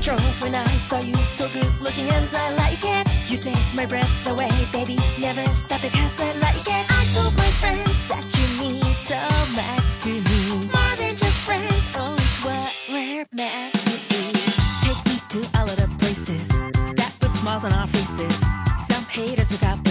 control when I saw you so good looking and I like it. You take my breath away, baby. Never stop because I like it. I told my friends that you mean so much to me. More than just friends, oh, it's what we're meant to be. Take me to all of the places that put smiles on our faces. Some haters without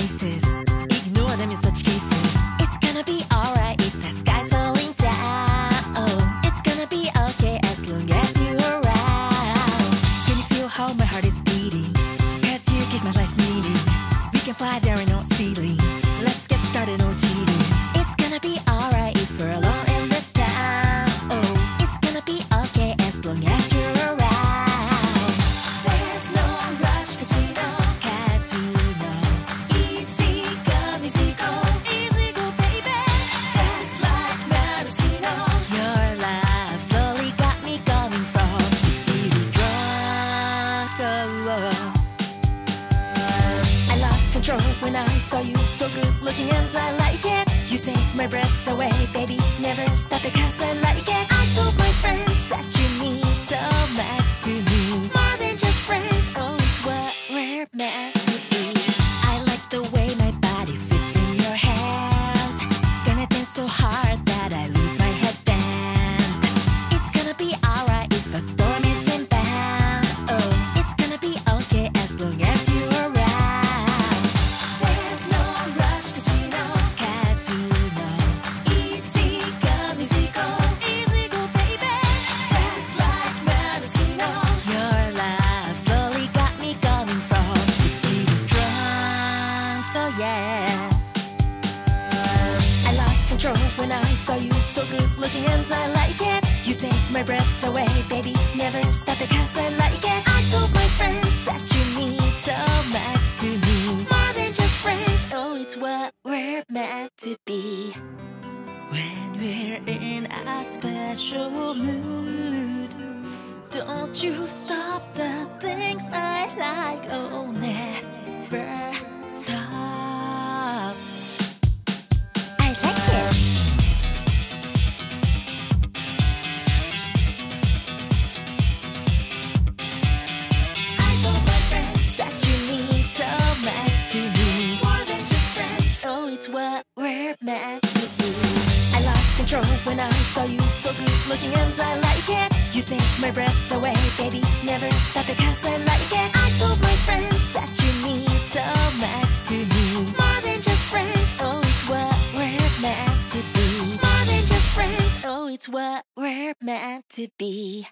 when I saw you so good looking and I like it. You take my breath away, baby. Never stop because I like it. I told my I lost control when I saw you so good looking and I like it. You take my breath away, baby. Never stop because I like it. I told my friends that you mean so much to me. More than just friends, oh, it's what we're meant to be. When we're in a special mood, don't you stop the things I like, oh, never it's what we're meant to be. I lost control when I saw you so good looking and I like it. You take my breath away, baby. Never stop because I like it. I told my friends that you mean so much to me. More than just friends. Oh, it's what we're meant to be. More than just friends. Oh, it's what we're meant to be.